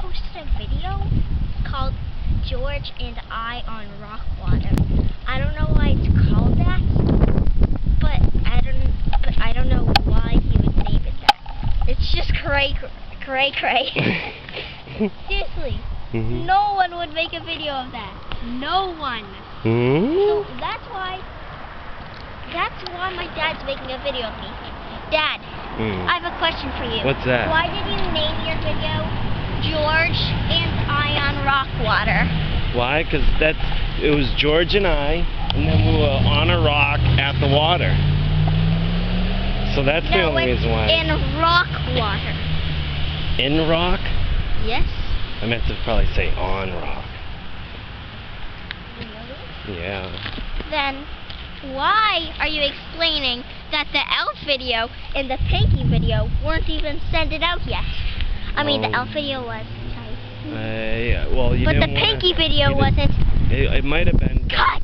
posted a video called George and I on Rockwater. I don't know why it's called that, but I don't. But I don't know why he would name it that. It's just cray, cray, cray. Seriously, Mhm. no one would make a video of that. No one. So Mhm. that's why. That's why my dad's making a video of me. Dad, Mm. I have a question for you. What's that? Why did you name your video George and I on Rockwater? Why? Because that's it was George and I, and then we were on a rock at the water. So that's the no, only reason why. in rock water. In rock? Yes. I meant to probably say on rock. Really? Yeah. Then why are you explaining that the elf video and the pinky video weren't even sent it out yet? I mean, Um, the elf video was. Sorry. Uh, yeah. Well, you but didn't video, was it? It, it might have been. Cut!